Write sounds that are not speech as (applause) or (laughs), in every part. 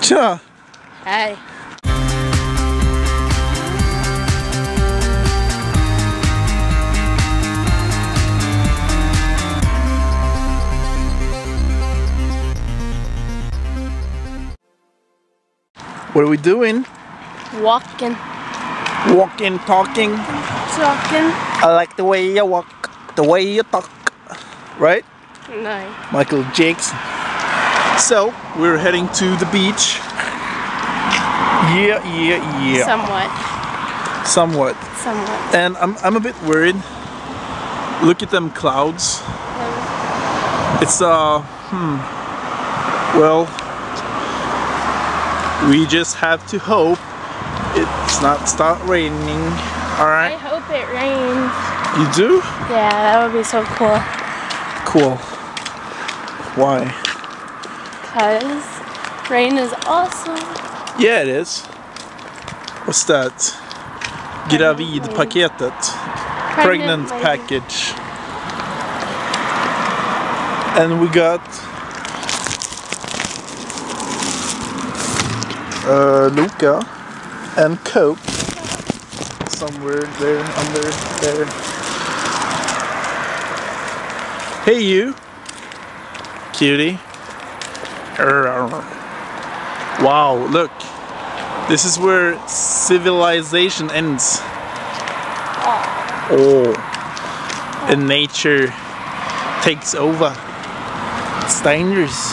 Tja! Hej. What are we doing? Walking. Walking, talking. Talking. I like the way you walk, the way you talk. Right? No. Michael Jackson. So, we're heading to the beach. Yeah, yeah, yeah. Somewhat. Somewhat. Somewhat. And I'm, I'm a bit worried. Look at them clouds. It's, uh, hmm. Well, we just have to hope it's not start raining. Alright? I hope it rains. You do? Yeah, that would be so cool. Cool. Why? Because rain is awesome. Yeah, it is. What's that? Gravid Gravidpaketet. Pregnant lady. package. And we got uh, Loka and Coke somewhere there under there. Hey you, cutie. (laughs) Wow, look. This is where civilization ends. Oh. oh. And nature takes over. It's dangerous. (laughs)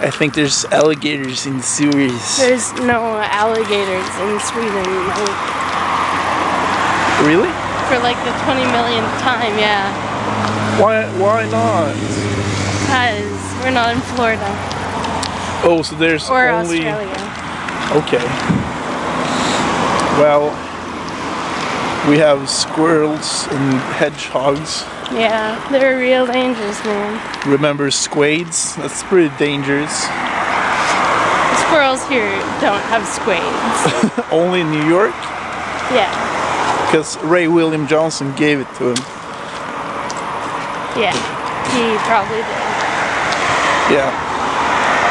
I think there's alligators in the sewers. There's no alligators in Sweden. Like, Really? for like the 20 millionth time, yeah. Why why not? Because we're not in Florida Oh, so there's or only Australia. Okay. Well, we have squirrels and hedgehogs. Yeah, they're real dangerous, man. Remember squades? That's pretty dangerous. The squirrels here don't have squades. (laughs) Only in New York? yeah, Because Ray William Johnson gave it to him. yeah. He probably did. Yeah.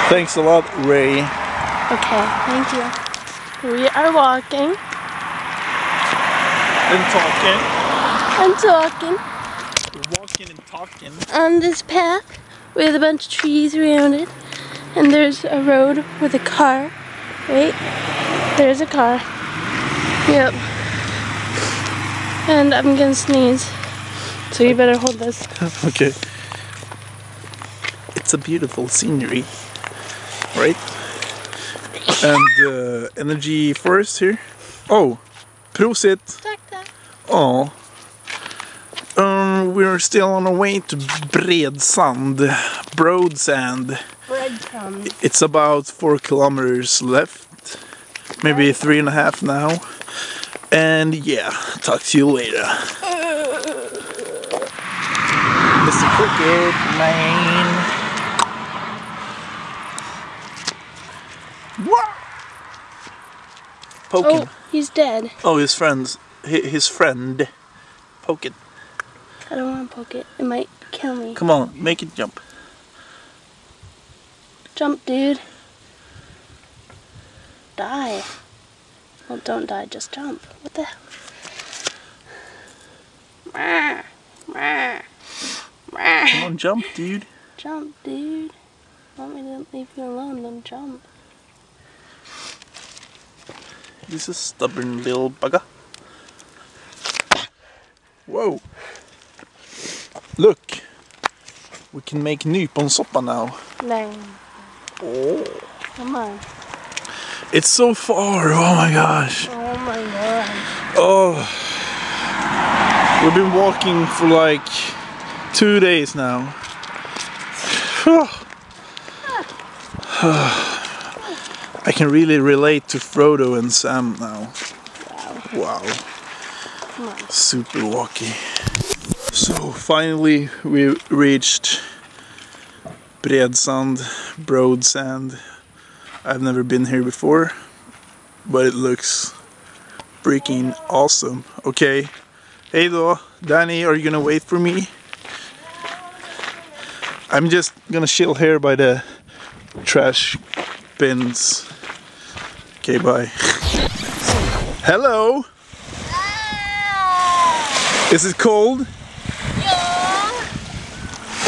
Thanks a lot, Ray. Okay, thank you. We are walking And talking. and talking We're Walking and talking. on this path with a bunch of trees around it. And there's a road with a car. Wait, there's a car. Yep. And I'm gonna sneeze. So you better hold this. (laughs) okay. It's a beautiful scenery, right? And uh, energy forest here. Oh, prosit. Oh. Um, we're still on our way to Bredsand, Broadsand. Breadcrumbs. It's about four kilometers left, maybe three and a half now. And yeah, talk to you later. (laughs) Mr. Cricket, man. What? Poking. Oh, he's dead. Oh, his friends. His friend. Poke it. I don't want to poke it. It might kill me. Come on, make it jump. Jump, dude. Die. Well, don't die, just jump. What the hell? Come on, jump, dude. Jump, dude. Want me to leave you alone, then jump. This is stubborn little bugger. Whoa. Look. We can make nyponsoppa now. No. Oh. Come on. It's so far. Oh my gosh. Oh my god. Oh. We've been walking for like two days now. (sighs) (sighs) (sighs) Ah. I can really relate to Frodo and Sam now. Wow. On. Super walky. So finally we reached Bredsand, Broadsand. I've never been here before, but it looks freaking awesome. Okay. Hey då, Danny, are you gonna wait for me? I'm just gonna chill here by the trash bins. Okay, bye. Hello. Ah. Is it cold?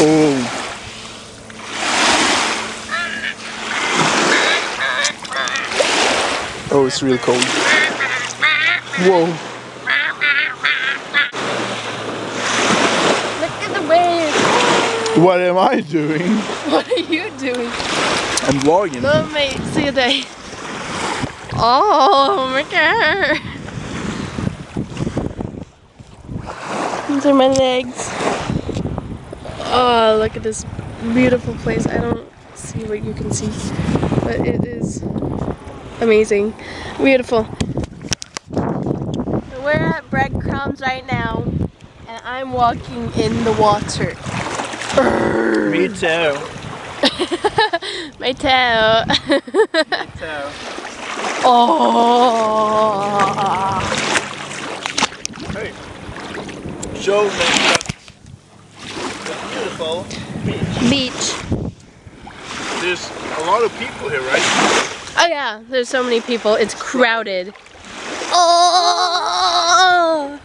Oh. Oh, it's real cold. Whoa. Look at the waves. What am I doing? What are you doing? I'm vlogging. Oh, mate, see you day. Oh my god. These are my legs. Oh, look at this beautiful place. I don't see what you can see, but it is amazing. Beautiful. So we're at breadcrumbs right now, and I'm walking in the water. Me too. My (laughs) toe. Me too. Oh. Hey. Show me the beautiful beach. Beach. There's a lot of people here, right? Oh yeah, there's so many people. It's crowded. Oh!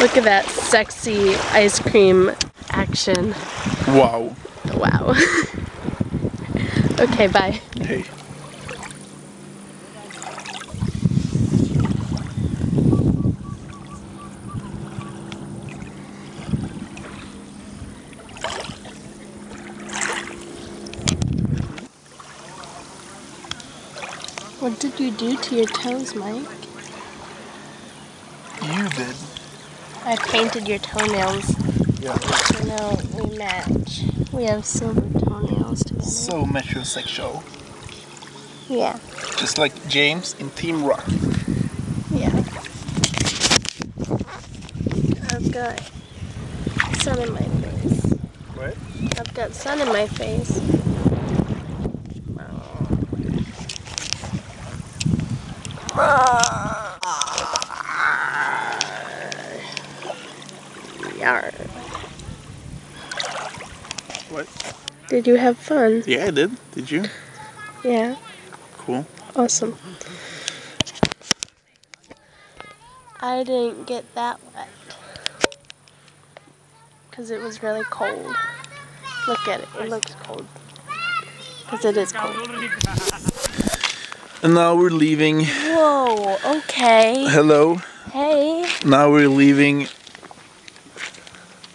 Look at that sexy ice cream action. Wow. Wow. (laughs) okay, bye. Hey. What did you do to your toes, Mike? You did. I painted your toenails. Yeah. So now we match. We have silver together. So metrosexual. Yeah, Just like James in Team Rock. yeah. I've got sun in my face. What? I've got sun in my face. Ah. Yarr. What? Did you have fun? Yeah, I did. Did you? Yeah, Cool. awesome. I didn't get that wet because it was really cold. Look at it, it looks cold. Because it is cold. And now we're leaving. Whoa, okay. Hello. Hey. Now we're leaving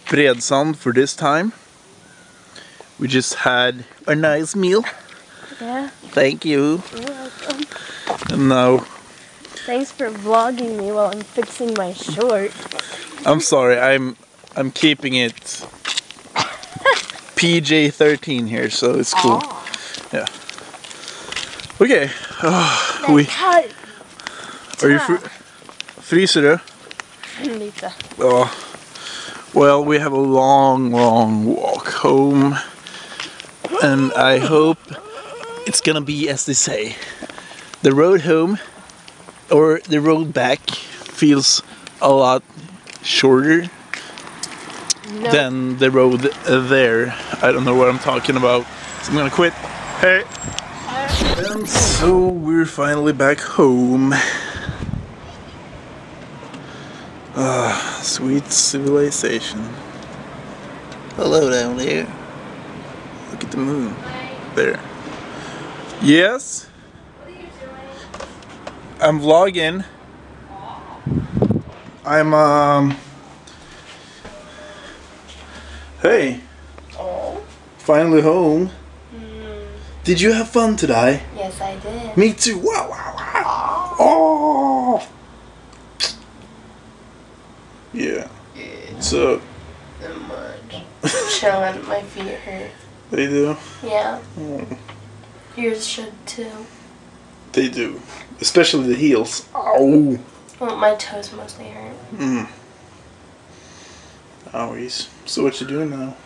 Bredsand for this time. We just had a nice meal. Yeah, Thank you. you're welcome. And now Thanks for vlogging me while I'm fixing my short. I'm sorry. I'm I'm keeping it PG13 here, so it's cool. Yeah. Okay. (sighs) Ah, we are you fr- fryser? Lite. Oh. Well, we have a long, long walk home, and I hope it's gonna be as they say. The road home or the road back feels a lot shorter No. than the road there. I don't know what I'm talking about, so I'm gonna quit. Hey. And so we're finally back home. Ah, sweet civilization. Hello down there. Look at the moon. There. Yes? I'm vlogging. I'm um Hey, Oh. finally home. Did you have fun today? Yes, I did. Me too. Wow, wow, wow. Oh. Yeah. So So much. Chilling, my feet hurt. They do. Yeah. Mm, Yours should too. They do. Especially the heels. Ow. Well, my toes mostly hurt. Mm. Owies. So what you doing now?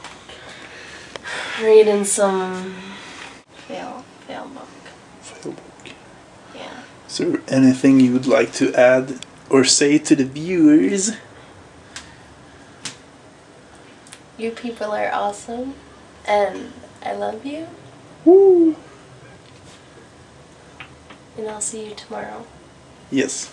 Reading some fail fail book. fail book. Yeah. Is there anything you would like to add or say to the viewers? You people are awesome, and I love you, Woo! and I'll see you tomorrow. Yes.